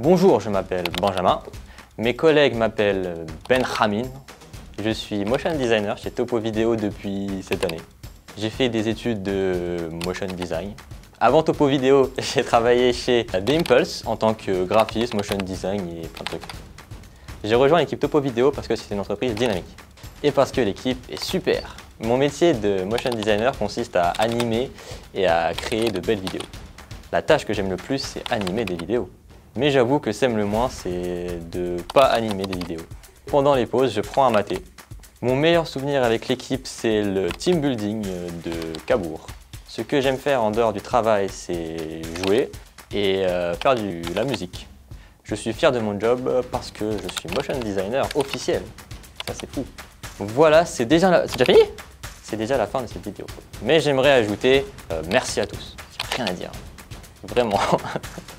Bonjour, je m'appelle Benjamin. Mes collègues m'appellent Benjamin. Je suis motion designer chez Topo Vidéo depuis cette année. J'ai fait des études de motion design. Avant Topo Vidéo, j'ai travaillé chez Impulse en tant que graphiste, motion design et plein de trucs. J'ai rejoint l'équipe Topo Vidéo parce que c'est une entreprise dynamique et parce que l'équipe est super. Mon métier de motion designer consiste à animer et à créer de belles vidéos. La tâche que j'aime le plus, c'est animer des vidéos. Mais j'avoue que j'aime le moins, c'est de pas animer des vidéos. Pendant les pauses, je prends un maté. Mon meilleur souvenir avec l'équipe, c'est le team building de Cabourg. Ce que j'aime faire en dehors du travail, c'est jouer et euh, faire de la musique. Je suis fier de mon job parce que je suis motion designer officiel. Ça, c'est fou. Voilà, c'est déjà, la... déjà fini C'est déjà la fin de cette vidéo. Mais j'aimerais ajouter euh, merci à tous. Rien à dire. Vraiment.